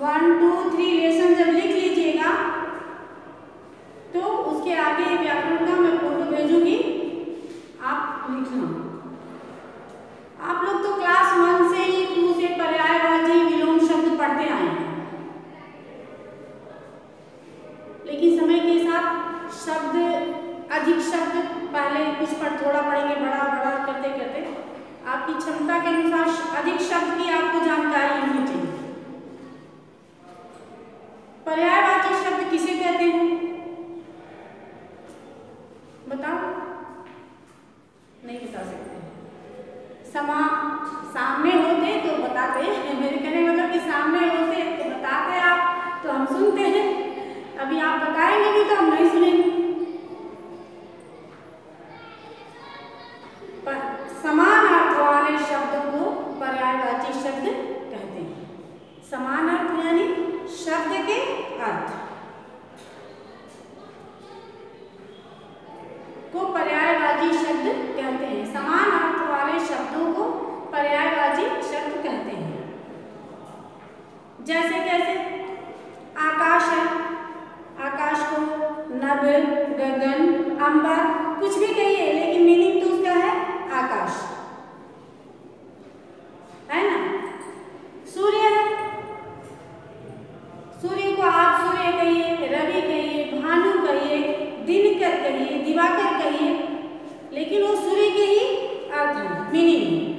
One two three lesson जब लिख लीजिएगा तो उसके आगे व्याकरण का मैं फ़ोटो भेजूँगी। आप लिखना। आप लोग तो क्लास वन से ही टू से पर्यायवाची विलोम शब्द पढ़ते आए हैं। लेकिन समय के साथ शब्द, अधिक शब्द, पहले कुछ पर थोड़ा पढ़ेंगे, बड़ा बड़ा करते करते आपकी क्षमता के अनुसार अधिक शब्द की आपको जानकारी होनी चाहिए। कहते हैं? बताओ। नहीं बता सकते। समा, सामने होते तो बताते। हैं मेरे कहने मतलब कि सामने होते तो बताते आप तो हम सुनते हैं। अभी आप बताएँगे भी तो हम नहीं सुनेंगे। पर समान अर्थ वाले शब्द को पर्यायवाची शब्द कहते हैं। समान अर्थ यानी शब्द के अर्थ को पर्यायवाची शब्द कहते हैं समान अर्थ वाले शब्दों को पर्यायवाची शब्द कहते हैं जैसे कैसे आकाश है आकाश को नभ गगन अंबर कुछ भी कहिए, लेकिन मीनिंग तो उसका है आकाश। है ना? सूर्य। है सूर्य को आप सूर्य कहिए, रवि कहिए, भानु कहिए, दिनकर कहिए, दिवाकर कहिए, लेकिन वो सूर्य के ही अर्थ है मीनिंग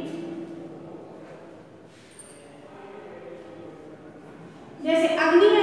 जैसे अग्नि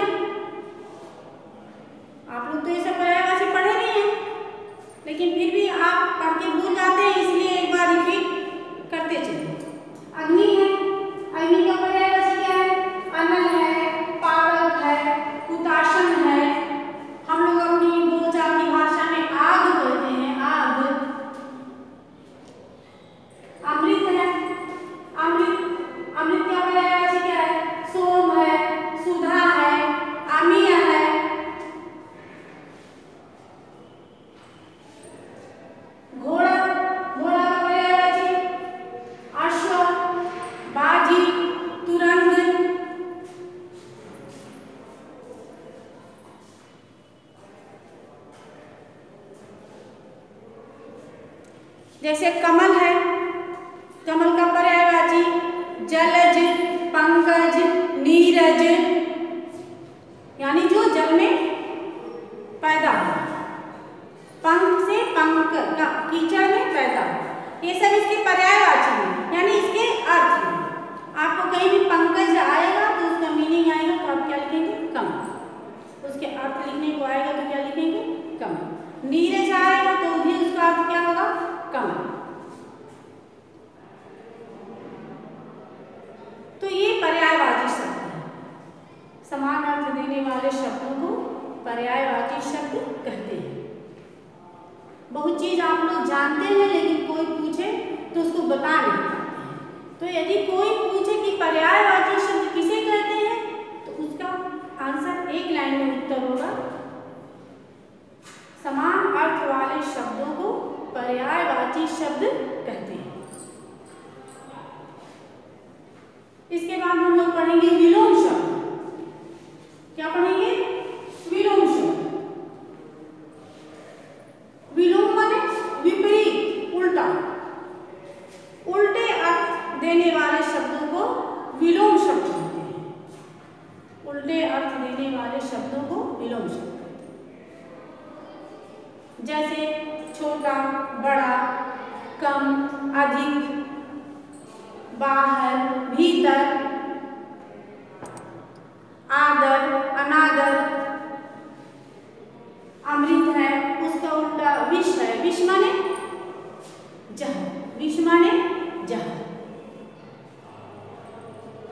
जैसे कमल है, कमल का पर्यायवाची, जलज, पंकज, नीरज, यानी जो जल में पैदा हो। पंख से पंख का, कीचड़ में पैदा हो। ये सब इसके पर्यायवाची हैं, यानी इसके अर्थ हैं। आपको कहीं भी पंकज आएगा तो उसका मीनिंग आएगा तो आप क्या लिखेंगे? कम उसके अर्थ लिखने को आएगा तो क्या लिखेंगे? कम नीरज आएगा तो भी उसका अर्थ क्या होगा कम तो ये पर्यायवाची शब्द है समान अर्थ देने वाले शब्दों को पर्यायवाची शब्द कहते हैं। बहुत चीज़ आप लोग जानते हैं, लेकिन कोई पूछे तो उसको बता नहीं तो यदि कोई पूछे कि पर्यायवाची शब्द किसे कहते हैं तो उसका आंसर एक लाइन में उत्तर होगा। समान अर्थ वाले शब्दों को पर्यायवाची शब्द कहते हैं। इसके बाद हम लोग पढ़ेंगे विलोम शब्द क्या पढ़ेंगे विलोम शब्द विलोम माने विपरीत उल्टा उल्टे अर्थ देने वाले शब्दों को विलोम शब्द कहते हैं उल्टे अर्थ देने वाले शब्दों को विलोम शब्द जैसे छोटा, बड़ा, कम, अधिक, बाहर, भीतर, आदर, अनादर, अमृत है, उसका उल्टा विष है। विष माने जहर। विष माने जहर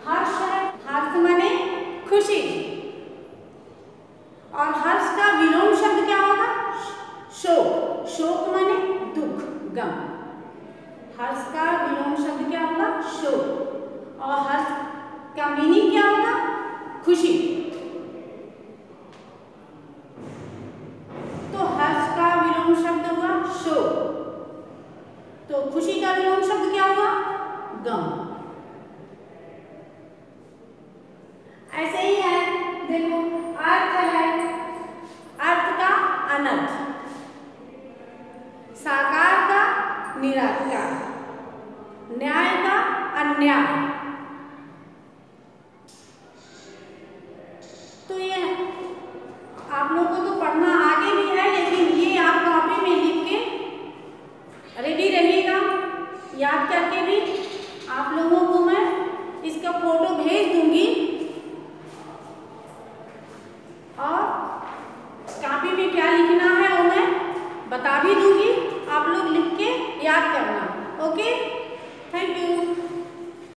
हर्ष है हर्ष माने खुशी और हर्ष का विलोम शब्द क्या होगा शोक शोक माने दुख गम हर्ष का विलोम शब्द क्या होगा? शो और हर्ष का मीनिंग क्या होगा? खुशी। तो हर्ष का विलोम शब्द हुआ शोक। तो खुशी का विलोम शब्द क्या हुआ? गम। ऐसे ही है, देखो, अर्थ है अर्थ का अनर्थ। निराकार। न्याय का अन्याय। तो ये आप लोगों को तो पढ़ना आगे भी है, लेकिन ये आप कॉपी में लिख के रेडी रहिएगा। याद करके भी आप लोगों को मैं इसका फ़ोटो भेज दूँगी। और कापी में क्या लिखना है वो मैं बता भी दूँगी। आप लोग लिख के याद करना ओके थैंक यू